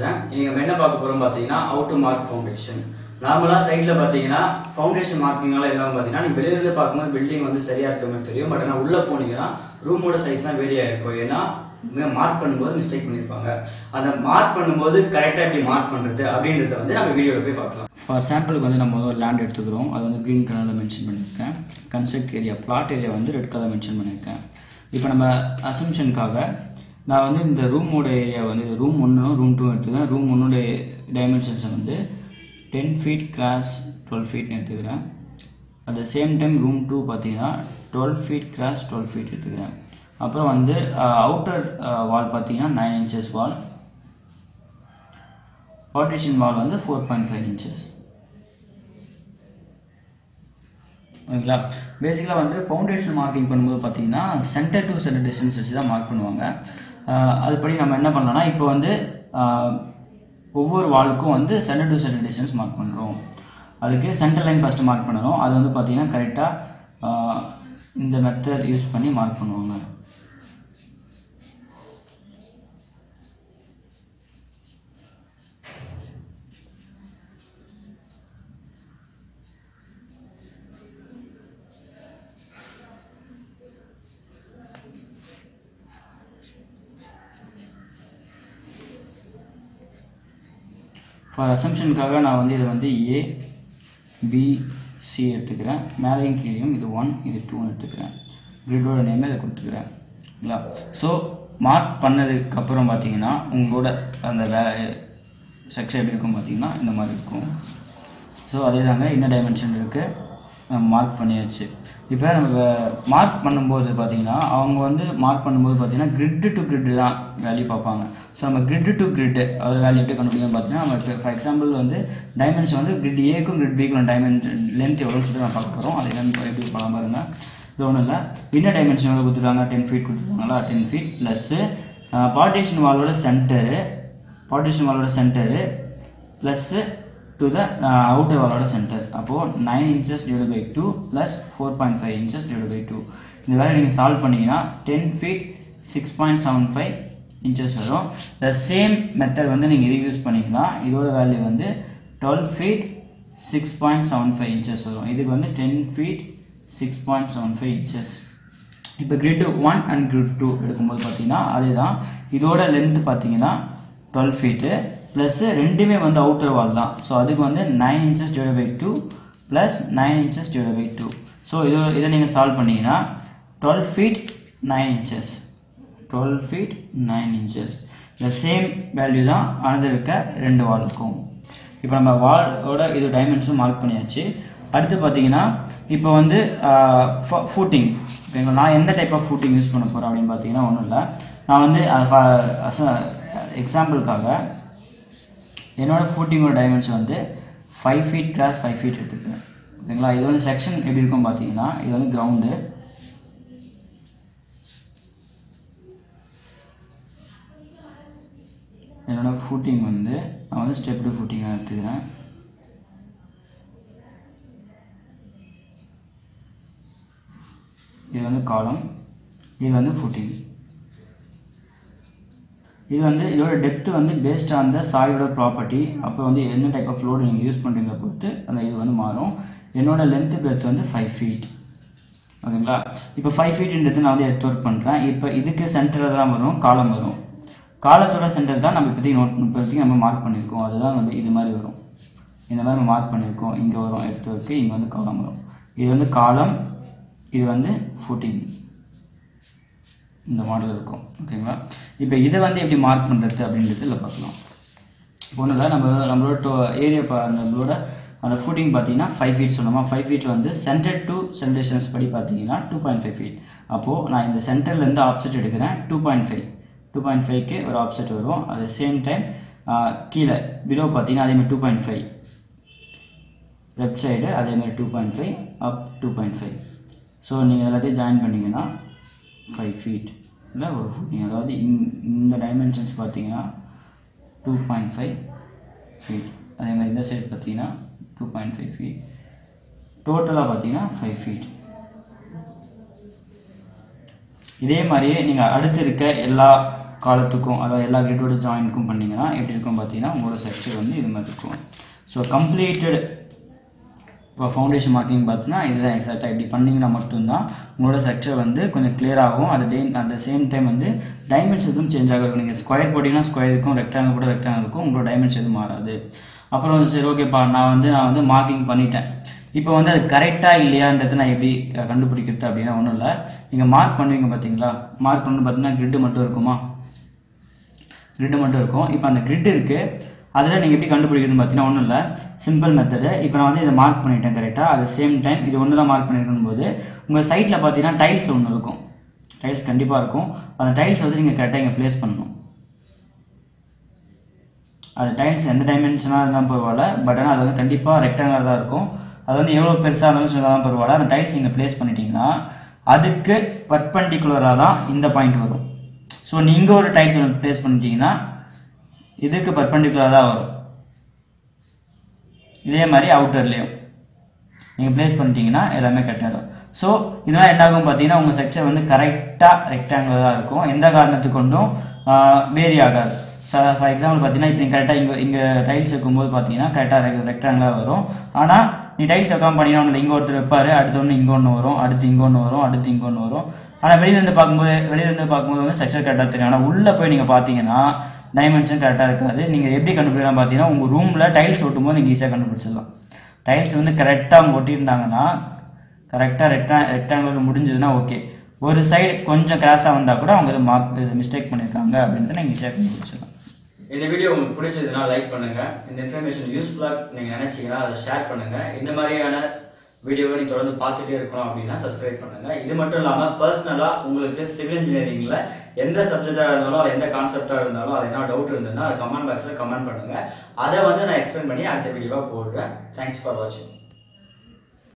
ஆரம்பிச்சிடறேன் நீங்கள் நம்ம என்ன பார்க்க போகிறோம் பார்த்தீங்கன்னா அவுட் டு மார்க் ஃபவுண்டேஷன் நார்மலாக சைடில் பார்த்தீங்கன்னா ஃபவுண்டேஷன் மார்க்கிங்னால என்ன பார்த்தீங்கன்னா நீங்கள் வெளியிலேருந்து பார்க்கும்போது பில்டிங் வந்து சரியாக இருக்க மாதிரி தெரியும். பட் ஆனால் உள்ளே போனீங்கன்னா ரூமோட சைஸ் தான் வேரியாக இருக்கும். ஏன்னா மார்க் பண்ணும்போது மிஸ்டேக் பண்ணியிருப்பாங்க அந்த மார்க் பண்ணும்போது கரெக்டாக எப்படி மார்க் பண்ணுறது அப்படின்றத வந்து நம்ம வீடியோவில் போய் பார்க்கலாம். ஃபார் சாம்பிளுக்கு வந்து நம்ம ஒரு லேண்ட் எடுத்துக்கிறோம். அது வந்து க்ரீன் கலரில் மென்ஷன் பண்ணியிருக்கேன். கன்ஸ்ட்ரக்ட் ஏரியா பிளாட் ஏரியா வந்து ரெட் கலர் மென்ஷன் பண்ணியிருக்கேன். இப்போ நம்ம அசம்ஷனுக்காக நான் வந்து இந்த ரூமோட ஏரியா வந்து ரூம் ஒன்றும் ரூம் டூ எடுத்துக்கிறேன். ரூம் ஒன்னோட டைமென்ஷன்ஸை வந்து டென் ஃபீட் கிராஸ் டுவெல் ஃபீட்னு எடுத்துக்கிறேன். At the same time room two பார்த்தீங்கன்னா twelve feet cross twelve feet எடுத்துக்கிறேன். அப்புறம் வந்து அவுட்டர் வால் பார்த்தீங்கன்னா nine inches wall partition wall வந்து ஃபோர் பாயிண்ட் ஃபைவ் இன்ச்சஸ் ஓகேங்களா? பேசிக்கலாக வந்து ஃபவுண்டேஷன் மார்க்கிங் பண்ணும்போது பார்த்தீங்கன்னா சென்டர் டு சென்டர் டிஸ்டன்ஸ் வச்சு தான் மார்க் பண்ணுவாங்க. அதுபடி நம்ம என்ன பண்ணலாம்னா இப்போ வந்து ஒவ்வொரு வாளுக்கும் வந்து centre to centre distance mark பண்ணுறோம் அதுக்கு சென்டர் லைன் ஃபஸ்ட்டு மார்க் பண்ணணும். அது வந்து பார்த்திங்கன்னா கரெக்டாக இந்த மெத்தட் யூஸ் பண்ணி மார்க் பண்ணுவாங்க. ஃபார் அசம்ஷனுக்காக நான் வந்து இதை வந்து ஏ பி சி எடுத்துக்கிறேன். மேலேயும் கீழேயும் இது ஒன் இது டூன்னு எடுத்துக்கிறேன். கிரிட்டோட நேமே இதை கொடுத்துக்கிறேன் இல்லைங்களா ஸோ மார்க் பண்ணதுக்கப்புறம் பார்த்தீங்கன்னா உங்களோட அந்த வே செக்ஷன் எப்படி இருக்கும் பார்த்தீங்கன்னா இந்த மாதிரி இருக்கும். ஸோ அதே தாங்க என்ன டைமென்ஷன் இருக்குது மார்க் பண்ணியாச்சு. இப்போ நம்ம மார்க் பண்ணும்போது பார்த்தீங்கன்னா அவங்க வந்து மார்க் பண்ணும்போது பார்த்தீங்கன்னா கிரிட்டு டு கிரிட்டு தான் வேல்யூ பார்ப்பாங்க. ஸோ நம்ம கிரிட்டு டு கிரிட்டு அதாவது வேல்யூ எப்படி கண்டுபிடிக்கும் பார்த்தீங்கன்னா நம்ம ஃபார் எக்ஸாம்பிள் வந்து டைமென்ஷன் வந்து கிரிட் ஏக்கும் கிரிட் பிக்கும் டைமென்ஷன் லென்த் எவ்வளோன்னு சொல்லிட்டு நான் பார்க்க போகிறோம் அது என்னன்னு எப்படி பார்க்கலாம் பாருங்க இது ஒன்றும் இல்லை. என்ன டைமென்ஷன் எவ்வளோ கொடுத்துருக்காங்க. டென் ஃபீட் கொடுத்துருக்காங்களா? டென் ஃபீட் ப்ளஸ்ஸு பார்ட்டிஷன் வாலோட centre partition வாலோட centre plus to the outer வாலோட centre அப்போது nine inches divide by two plus four point five inches divide by two இந்த வேலை நீங்கள் சால்வ் பண்ணிங்கன்னா ten feet six point seven five inches வரும். The same method வந்து நீங்கள் இது use பண்ணிக்கலாம். இதோட வேல்யூ வந்து twelve feet six point seven five inches வரும். இதுக்கு வந்து ten feet six point seven five inches இப்போ grid one and grid two எடுக்கும்போது பார்த்தீங்கன்னா அதே தான் இதோட லென்த் பார்த்தீங்கன்னா டுவெல் ஃபீட்டு ப்ளஸ்ஸு ரெண்டுமே வந்து அவுட்டர் வால் தான். ஸோ அதுக்கு வந்து nine inches divide by two plus nine inches divide by two so இது இதை நீங்கள் சால்வ் பண்ணீங்கன்னா twelve feet nine inches twelve feet nine inches இந்த சேம் வேல்யூ தான் அனதர் இருக்க ரெண்டு வாலுக்கும் இப்போ நம்ம வாலோட இது டைமென்ஷன் மார்க் பண்ணியாச்சு. அடுத்து பார்த்தீங்கன்னா இப்போ வந்து ஃபூட்டிங் ஓகேங்களா நான் எந்த டைப் ஆஃப் ஃபூட்டிங் யூஸ் பண்ண போகிறேன் அப்படின்னு பார்த்தீங்கன்னா ஒன்றும் இல்லை. நான் வந்து எக்ஸாம்பிளுக்காக என்னோடய ஃபோட்டிங்கோட டைமென்ஷன் வந்து five feet cross five feet எடுத்துக்கிறேன் ஓகேங்களா இது வந்து செக்ஷன் எப்படி இருக்கும் பார்த்தீங்கன்னா இது வந்து கிரவுண்டு என்னோட ஃபூட்டிங் வந்து நான் வந்து ஸ்டெப்டு ஃபூட்டிங்காக எடுத்துக்கிறேன். இது வந்து காலம் இது வந்து ஃபுட்டிங் இது வந்து இதோட டெப்த்து வந்து பேஸ்ட் ஆன் த சாயோட ப்ராப்பர்ட்டி அப்போ வந்து என்ன டைப் ஆஃப் லோடு நீங்கள் யூஸ் பண்ணுறீங்க பொறுத்து அந்த இது வந்து மாறும். என்னோட லென்த்து பிரெத் வந்து ஃபைவ் ஃபீட் ஓகேங்களா? இப்போ ஃபைவ் ஃபீட்ன்றது நான் வந்து எடுத்து ஒர்க் பண்ணுறேன் இப்போ இதுக்கு சென்டரில் தான் வரும் காலம் வரும். காலத்தோட சென்டர் தான் நம்ம இப்போதைக்கு நோட் இப்போதைக்கு நம்ம மார்க் பண்ணியிருக்கோம். அதுதான் வந்து இது மாதிரி வரும். இந்த மாதிரி நம்ம மார்க் பண்ணியிருக்கோம். இங்கே வரும் எடுத்து ஒர்க்கு இங்கே வந்து காலம் வரும். இது வந்து காலம் இது வந்து ஃபுட்டிங் இந்த மாடல் இருக்கும். ஓகேங்களா இப்போ இதை வந்து எப்படி மார்க் பண்ணுறது அப்படின்றது இல்லை பார்க்கலாம். ஒன்றும் இல்லை நம்ம நம்மளோட டோ ஏரியா இப்போ நம்மளோட அந்த ஃபுட்டிங் பார்த்தீங்கன்னா ஃபைவ் ஃபீட் சொன்னோமா? ஃபைவ் ஃபீட்டில் வந்து சென்டர் டு சென்டேஷன்ஸ் படி பார்த்தீங்கன்னா டூ பாயிண்ட் ஃபைவ் ஃபீட் அப்போது நான் இந்த சென்டர்லேருந்து ஆப்செட் எடுக்கிறேன் two point five two point ஃபைவ்க்கு ஒரு ஆப்செட் வரும். அட் சேம் டைம் கீழே பிலோ பார்த்தீங்கன்னா அதேமாதிரி two point five left side அதேமாதிரி two point five up two point five so நீங்கள் எல்லாத்தையும் ஜாயின் பண்ணிங்கன்னா ஃபைவ் ஃபீட் இல்லை ஒரு ஃபுட்டிங் அதாவது இந் இந்த டைமென்ஷன்ஸ் பார்த்தீங்கன்னா டூ பாயிண்ட் ஃபைவ் ஃபீட் அதே மாதிரி இந்த சைடு பார்த்தீங்கன்னா டூ பாயிண்ட் ஃபைவ் ஃபீட் டோட்டலாக பார்த்தீங்கன்னா ஃபைவ் ஃபீட் இதே மாதிரியே நீங்கள் அடுத்து இருக்க எல்லா காலத்துக்கும் அதாவது எல்லா கிரிட்டோட ஜாயின்க்கும் பண்ணிங்கன்னா எப்படி இருக்கும் பார்த்தீங்கன்னா உங்களோட ஸ்ட்ரக்சர் வந்து இது மாதிரி இருக்கும். ஸோ கம்ப்ளீட்டட் இப்போ ஃபவுண்டேஷன் மார்க்கிங் பார்த்தீங்கன்னா இதுதான் எக்ஸாக்டாக இப்படி பண்ணிங்கன்னா மட்டும்தான் உங்களோட ஸ்ட்ரக்சர் வந்து கொஞ்சம் கிளியர் ஆகும். அது டே அட் த சேம் டைம் வந்து டைமென்ஷனும் சேஞ்ச் ஆகும் நீங்கள் ஸ்கொயர் போட்டிங்கன்னா ஸ்கொயர் இருக்கும் ரெக்டாங்கிள் கூட ரெக்டாங்கிள் இருக்கும் உங்களோட டைமென்ஷன் எதுவும் மாறாது. அப்புறம் வந்து சரி ஓகேப்பா நான் வந்து நான் வந்து மார்க்கிங் பண்ணிட்டேன். இப்போ வந்து அது கரெக்டாக இல்லையான்றது நான் எப்படி கண்டுபிடிக்கிறது அப்படின்னா ஒன்றும் இல்லை. நீங்கள் மார்க் பண்ணுவீங்க பார்த்தீங்களா? மார்க் பண்ணு பார்த்தீங்கன்னா கிரிட்டு மட்டும் இருக்குமா? கிரிட்டு மட்டும் இருக்கும். இப்போ அந்த கிரிட் இருக்குது அதில் நீங்கள் எப்படி கண்டுபிடிக்கிறதுன்னு பார்த்தீங்கன்னா ஒன்றும் இல்லை. சிம்பிள் மெத்தடு இப்போ நான் வந்து இதை மார்க் பண்ணிட்டேன் கரெக்டாக அது சேம் டைம் இது ஒன்று தான் மார்க் பண்ணிருக்கும் போது உங்கள் சைட்டில் பார்த்தீங்கன்னா டைல்ஸ் ஒன்று இருக்கும். டைல்ஸ் கண்டிப்பாக இருக்கும். அந்த டைல்ஸ் வந்து நீங்கள் கரெக்டாக இங்கே ப்ளேஸ் பண்ணணும். அது டைல்ஸ் எந்த டைமென்ஷனாக இருந்தாலும் பரவாயில்ல பட் ஆனால் அது வந்து கண்டிப்பாக ரெக்டாங்கலாக தான் இருக்கும். அது வந்து எவ்வளோ பெருசாக இருந்தாலும் சின்னதாக தான் பரவாயில்ல. அந்த டைல்ஸ் நீங்கள் ப்ளேஸ் பண்ணிட்டீங்கன்னா அதுக்கு பர்பண்டிகுலராக தான் இந்த பாயிண்ட் வரும். ஸோ நீங்கள் ஒரு டைல்ஸ் ஒன்று ப்ளேஸ் பண்ணிட்டீங்கன்னா இதுக்கு பர்பண்டிகுலராக தான் வரும். இதே மாதிரி அவுட்டர்லேயும் நீங்கள் ப்ளேஸ் பண்ணிட்டீங்கன்னா எல்லாமே கரெக்டாக இருக்கும் ஸோ இதெல்லாம் என்ன ஆகும் பார்த்தீங்கன்னா உங்கள் ஸ்ட்ரக்சர் வந்து கரெக்டாக ரெக்டாங்குலராக இருக்கும். எந்த காரணத்துக்கு கொண்டும் வேரி ஆகாது. ஃபார் எக்ஸாம்பிள் பார்த்தீங்கன்னா இப்போ நீங்கள் கரெக்டாக இங்கே இங்கே டைல்ஸ் வைக்கும்போது பார்த்தீங்கன்னா கரெக்டாக ரெக்டாங்குலாக வரும். ஆனால் நீ டைல்ஸ் வைக்காம பண்ணினா இங்கே ஒருத்தர் வைப்பார் அடுத்த ஒன்று இங்கே ஒன்று வரும் அடுத்து இங்கே ஒன்று வரும் அடுத்து இங்கே ஒன்று வரும். ஆனால் வெளியிலேருந்து பார்க்கும்போது வெளியிலேருந்து பார்க்கும்போது வந்து ஸ்ட்ரக்சர் கரெக்டாக தெரியும். ஆனால் உள்ளே போய் நீங்கள் பார்த்தீங்கன்னா டைமென்ஷன் கரெக்டாக இருக்காது. நீங்கள் எப்படி கண்டுபிடிக்கலாம் பார்த்தீங்கன்னா உங்கள் ரூமில் டைல்ஸ் ஒட்டும்போது நீங்கள் ஈஸியாக கண்டுபிடிச்சிடலாம். டைல்ஸ் வந்து கரெக்டாக ஒட்டியிருந்தாங்கன்னா கரெக்டாக ரெக்டா ரெக்டாங்குலர் முடிஞ்சதுன்னா ஓகே ஒரு சைடு கொஞ்சம் கிராஸாக வந்தால் கூட அவங்க இது மார்க் இது மிஸ்டேக் பண்ணியிருக்காங்க அப்படின்றத நீங்கள் ஈஸியாக கண்டுபிடிச்சிடலாம். இந்த வீடியோ உங்களுக்கு பிடிச்சதுன்னா லைக் பண்ணுங்கள் இந்த இன்ஃபர்மேஷன் யூஸ்ஃபுல்லாக நீங்கள் நினச்சிங்கன்னா அதை ஷேர் பண்ணுங்கள் இந்த மாதிரியான வீடியோவை நீங்கள் தொடர்ந்து பார்த்துட்டே இருக்கணும் அப்படின்னா சப்ஸ்கிரைப் பண்ணுங்கள் இது மட்டும் இல்லாமல் பர்சனலாக உங்களுக்கு சிவில் இன்ஜினியரிங்கில் எந்த சப்ஜெக்டாக இருந்தாலும் அது எந்த கான்செப்டாக இருந்தாலும் அது என்ன டவுட் இருந்ததுன்னா அதை கமெண்ட் பாக்ஸில் கமெண்ட் பண்ணுங்கள் அதை வந்து நான் எக்ஸ்பிளைன் பண்ணி அடுத்த வீடியோவாக போடுறேன். தேங்க்ஸ் ஃபார் வாட்சிங்